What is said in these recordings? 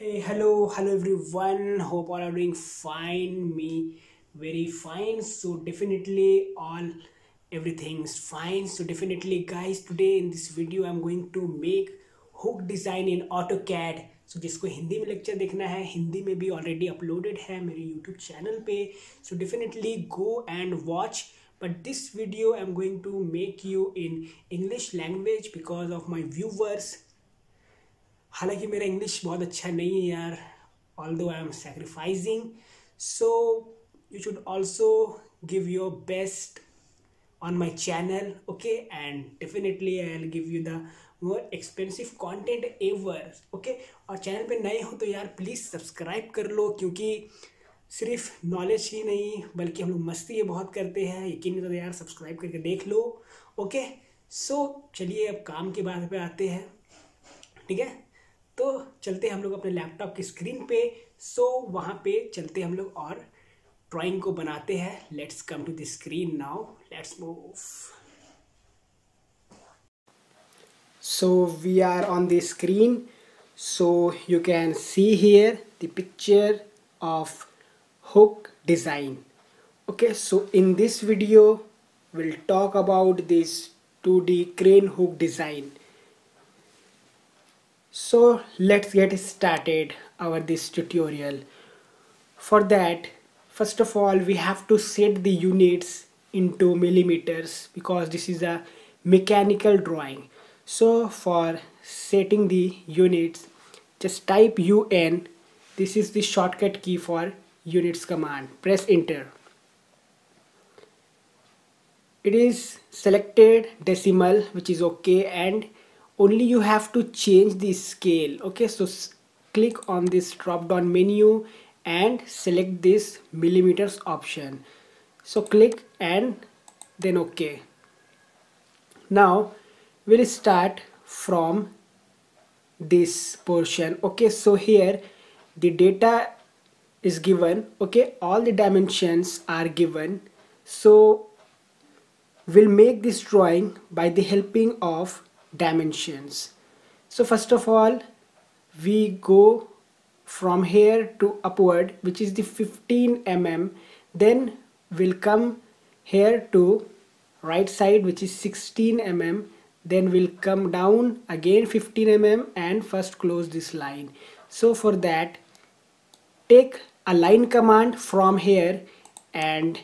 Hey, hello, hello everyone. Hope all are doing fine. Me very fine. So definitely all everything's fine. So definitely guys, today in this video I'm going to make hook design in AutoCAD. So so, जिसको हिंदी में lecture देखना है हिंदी में भी already uploaded है मेरे YouTube channel पे so definitely go and watch but this video I am going to make you in English language because of my viewers हालाँकि मेरा इंग्लिश बहुत अच्छा नहीं है यार although I am sacrificing so you should also give your best on my channel, okay? And definitely i'll give you the more expensive content ever, okay? और channel पे नए हो तो यार प्लीज़ सब्सक्राइब कर लो, क्योंकि सिर्फ़ नॉलेज ही नहीं, बल्कि हम लोग मस्ती ये बहुत करते हैं, यकीन तो यार सब्सक्राइब करके देख लो ओके सो चलिए अब काम की बात पे आते हैं, ठीक है? तो चलते हैं हम लोग अपने लैपटॉप की स्क्रीन पे। सो so, वहाँ पे चलते हैं हम लोग और ड्राइंग को बनाते हैं। Let's come to the screen now let's move so we are on the screen so you can see here the picture of hook design okay so in this video will talk about this two D crane hook design so let's get started our this tutorial. For that first of all we have to set the units into millimeters because this is a mechanical drawing. So for setting the units just type un this is the shortcut key for units command. Press enter. It is selected decimal which is okay and only you have to change the scale okay? So click on this drop down menu and select this millimeters option. So click and then ok now we'll start from this portion okay? So here the data is given okay? All the dimensions are given. So we'll make this drawing by the helping of dimensions. So first of all we go from here to upward which is the 15 mm then we'll come here to right side which is 16 mm then we'll come down again 15 mm and first close this line. So for that take a line command from here and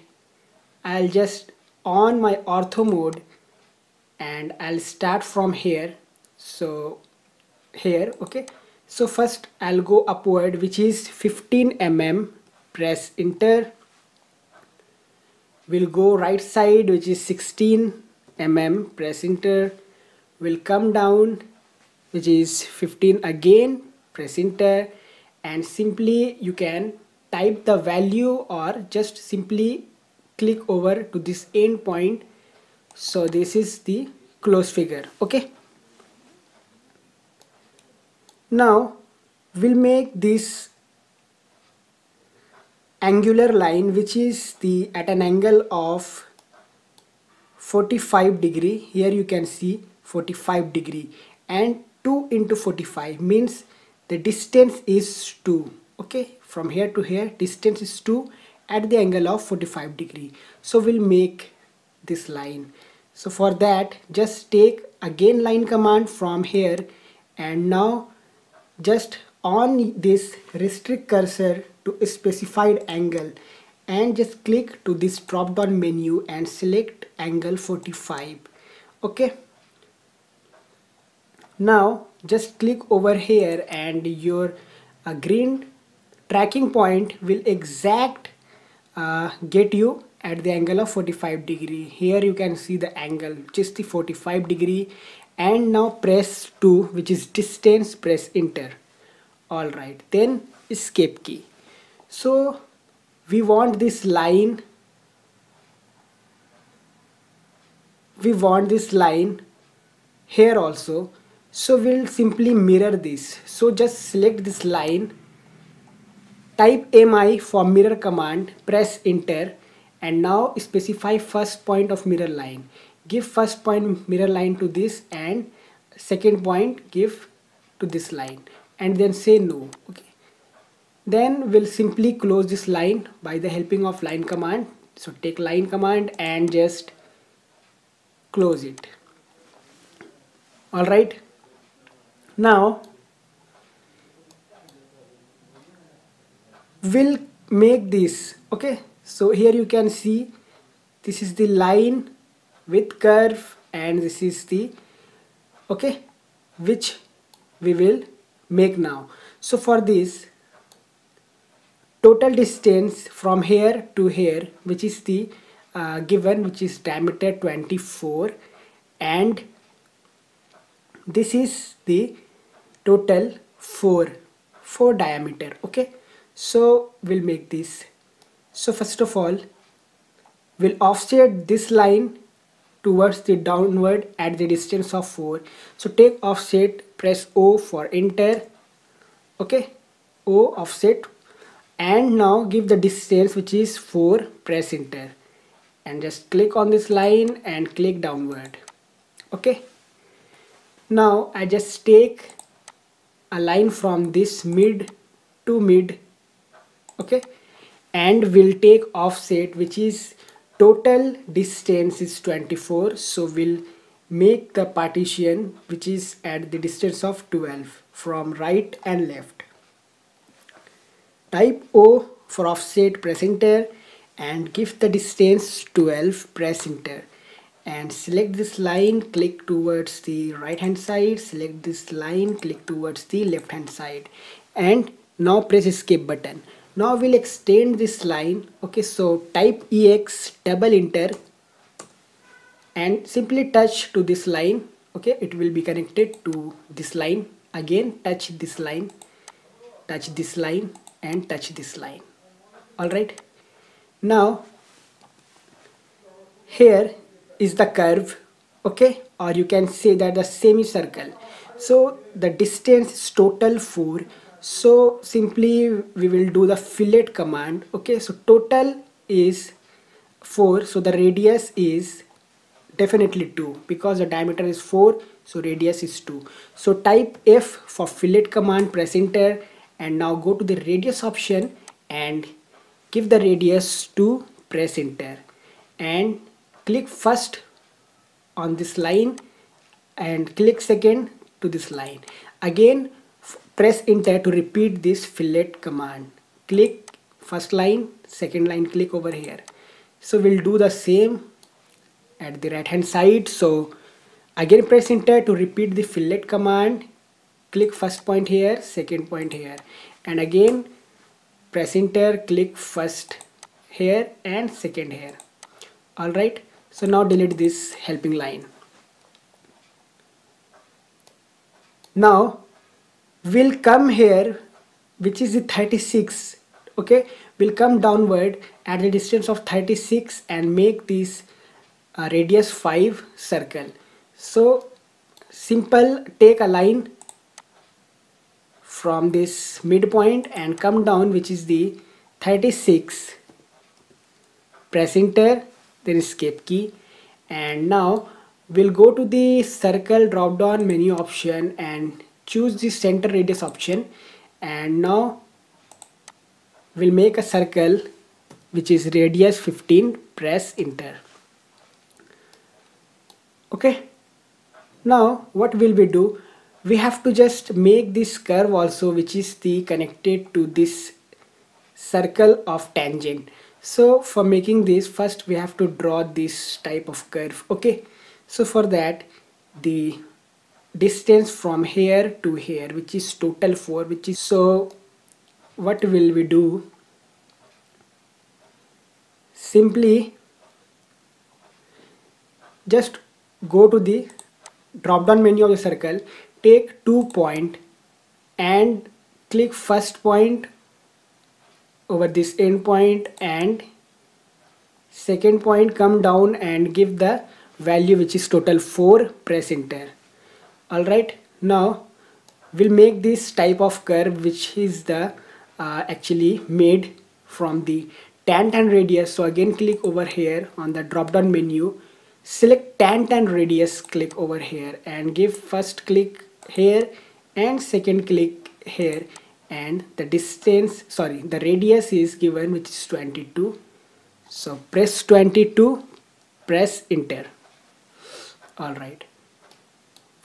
I'll just on my ortho mode and I'll start from here. So here okay. So first I'll go upward which is 15 mm press enter. We'll go right side which is 16 mm press enter. We'll come down which is 15 again. Press enter. And simply you can type the value or just simply click over to this end point so this is the close figure okay? Now we'll make this angular line which is the at an angle of 45 degree. Here you can see 45 degree and 2 into 45 means the distance is 2 okay? From here to here distance is 2 at the angle of 45 degree. So we'll make this line so for that just take again line command from here and now just on this restrict cursor to specified angle and just click to this drop down menu and select angle 45 okay? Now just click over here and your uh, green tracking point will exact uh, get you at the angle of 45 degree. Here you can see the angle just the 45 degree. And now press 2 which is distance press enter. All right then escape key. So we want this line we want this line here also. So we'll simply mirror this. So just select this line type mi for mirror command press enter and now specify first point of mirror line. Give first point mirror line to this and second point give to this line. And then say no okay. Then we'll simply close this line by the helping of line command. So take line command and just close it. All right now we'll make this okay so here you can see this is the line with curve and this is the okay which we will make now. So for this total distance from here to here which is the uh, given which is diameter 24 and this is the total 4 4 diameter okay? So we'll make this so first of all we'll offset this line towards the downward at the distance of 4 so take offset press O for enter okay? O offset. And now give the distance which is 4 press enter. And just click on this line and click downward okay? Now I just take a line from this mid to mid okay and we'll take offset which is total distance is 24 so we'll make the partition which is at the distance of 12 from right and left. Type O for offset press enter and give the distance 12 press enter. And select this line click towards the right hand side select this line click towards the left hand side. And now press escape button now we'll extend this line. Okay so type ex double enter and simply touch to this line. Okay it will be connected to this line. Again touch this line touch this line and touch this line. Alright now here is the curve. Okay or you can say that the semicircle. So the distance is total 4 so simply we will do the fillet command okay? So total is 4 so the radius is definitely 2 because the diameter is 4 so radius is 2 so type F for fillet command press enter and now go to the radius option and give the radius to press enter. And click first on this line and click second to this line. Again press enter to repeat this fillet command. Click first line second line click over here. So we'll do the same at the right hand side. So again press enter to repeat the fillet command. Click first point here second point here. And again press enter click first here and second here. Alright so now delete this helping line. Now we'll come here which is the 36 okay? We'll come downward at the distance of 36 and make this uh, radius 5 circle. So simple take a line from this midpoint and come down which is the 36 press enter then escape key. And now we'll go to the circle drop down menu option and choose the center radius option. And now we'll make a circle which is radius 15 press enter. Okay? Now what will we do? We have to just make this curve also which is the connected to this circle of tangent. So for making this first we have to draw this type of curve. Okay? So for that the distance from here to here which is total 4 which is so what will we do? Simply just go to the drop down menu of the circle take two point and click first point over this end point and second point come down and give the value which is total 4 press enter alright now we'll make this type of curve which is the uh, actually made from the tan tan radius. So again click over here on the drop down menu. Select tan tan radius click over here and give first click here and second click here. And the distance sorry the radius is given which is 22 so press 22 press enter. All right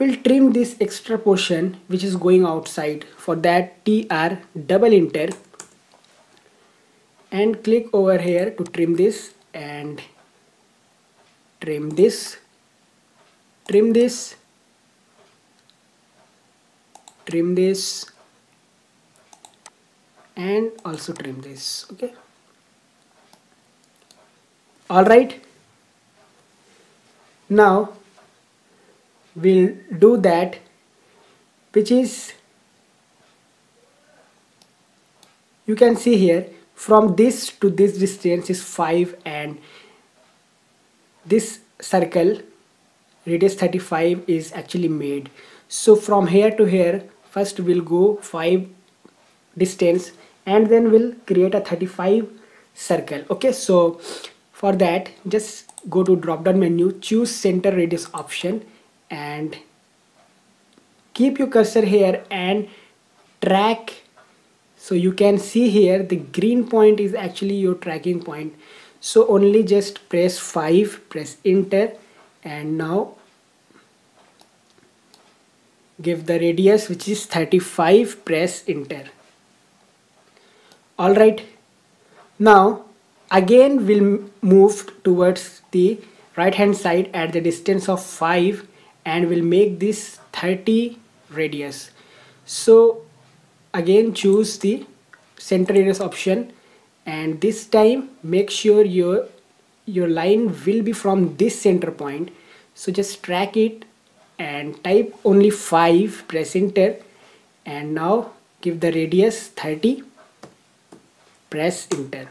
we'll trim this extra portion which is going outside for that tr double enter and click over here to trim this and trim this trim this trim this and also trim this okay? All right? Now we'll do that which is you can see here from this to this distance is 5 and this circle radius 35 is actually made. So from here to here first we'll go 5 distance and then we'll create a 35 circle. Okay so for that just go to drop down menu choose center radius option and keep your cursor here and track. So you can see here the green point is actually your tracking point. So only just press 5 press enter and now give the radius which is 35 press enter. Alright now again we'll move towards the right hand side at the distance of 5 and we'll make this 30 radius. So again choose the center radius option and this time make sure your your line will be from this center point. So just track it and type only 5 press enter and now give the radius 30 press enter.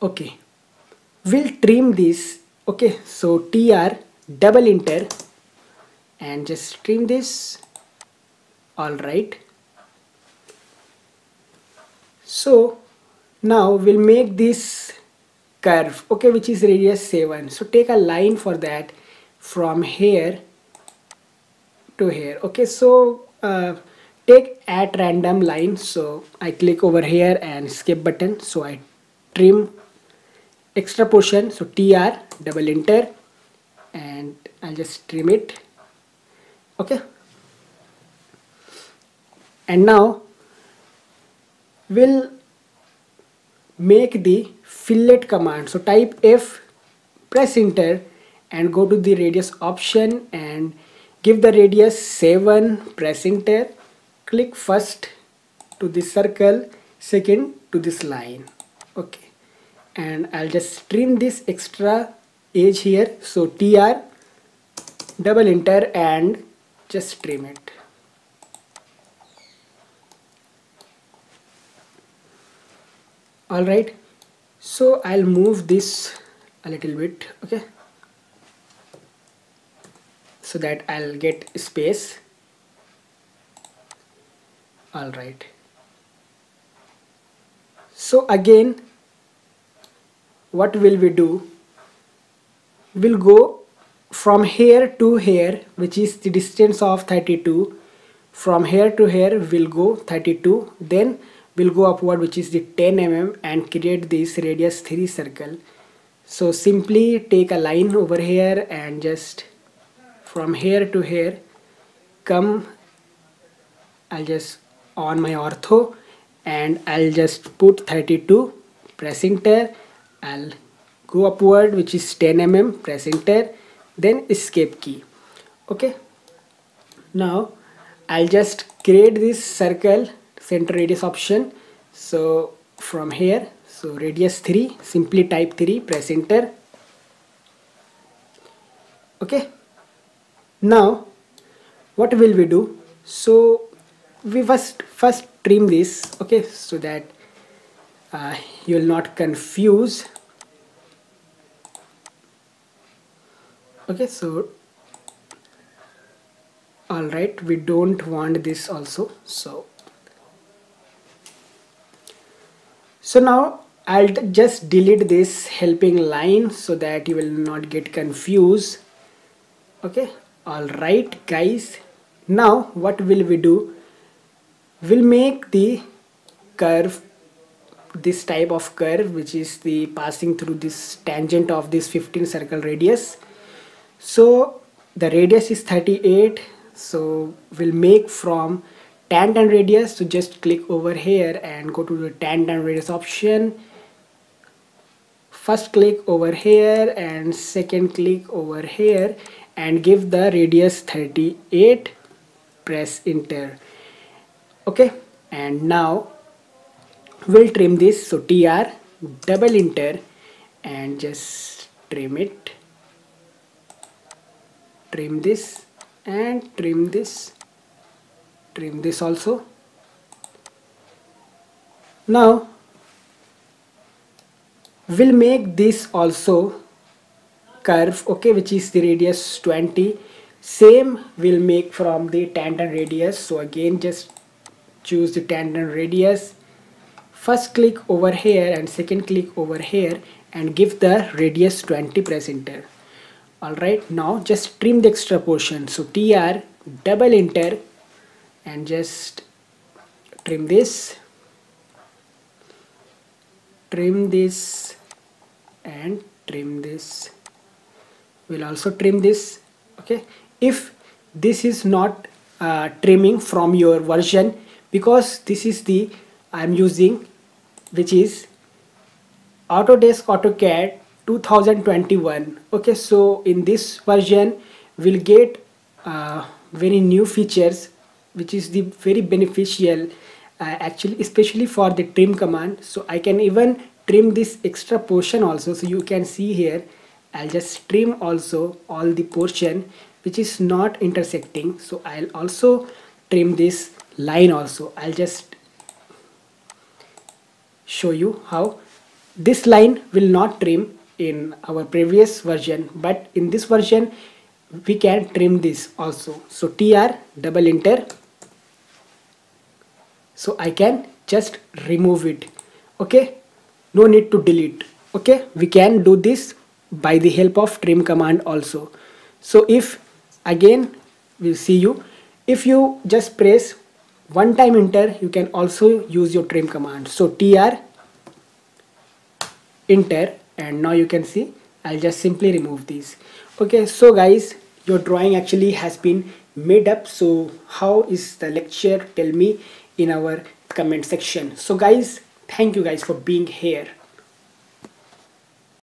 Okay. We'll trim this. Okay. So tr double enter and just trim this. All right. So now we'll make this curve okay which is radius 7 so take a line for that from here to here okay. So uh, take at random line. So I click over here and skip button. So I trim extra portion. So tr double enter and I'll just trim it. Okay. And now we'll make the fillet command. So type F press enter and go to the radius option and give the radius 7 press enter click first to this circle second to this line. Okay. And I'll just trim this extra edge here. So tr double enter and just trim it. Alright. So I'll move this a little bit okay? So that I'll get space. All right so again what will we do we'll go from here to here which is the distance of 32 from here to here we'll go 32 then we'll go upward which is the 10 mm and create this radius 3 circle. So simply take a line over here and just from here to here come I'll just on my ortho and I'll just put 32 press enter I'll go upward which is 10 mm press enter then escape key. Okay? Now I'll just create this circle center radius option. So from here so radius 3 simply type 3 press enter. Okay? Now what will we do? So we first first trim this okay? So that uh, you will not confuse okay so all right we don't want this also so. So now I'll just delete this helping line so that you will not get confused. Okay all right guys. Now what will we do? We'll make the curve this type of curve which is the passing through this tangent of this 15 circle radius so the radius is 38 so we'll make from tangent radius. So just click over here and go to the tangent radius option. First click over here and second click over here and give the radius 38 press enter. Okay. And now we'll trim this. So tr double enter and just trim it trim this and trim this. Trim this also. Now we'll make this also curve okay which is the radius 20 same we'll make from the tangent radius. So again just choose the tangent radius. First click over here and second click over here and give the radius 20 press enter alright now just trim the extra portion. So tr double enter and just trim this. Trim this and trim this. We'll also trim this okay? If this is not uh, trimming from your version because this is the I'm using which is Autodesk AutoCAD 2021 okay so in this version we'll get uh, very new features which is the very beneficial uh, actually especially for the trim command. So I can even trim this extra portion also. So you can see here I'll just trim also all the portion which is not intersecting. So I'll also trim this line also. I'll just show you how this line will not trim in our previous version but in this version we can trim this also. So tr double enter. So I can just remove it. Okay? No need to delete. Okay? We can do this by the help of trim command also. So if again we'll see you. If you just press one time enter you can also use your trim command. So tr enter and now you can see I'll just simply remove these. Okay so guys your drawing actually has been made up. So how is the lecture? Tell me in our comment section. So guys thank you guys for being here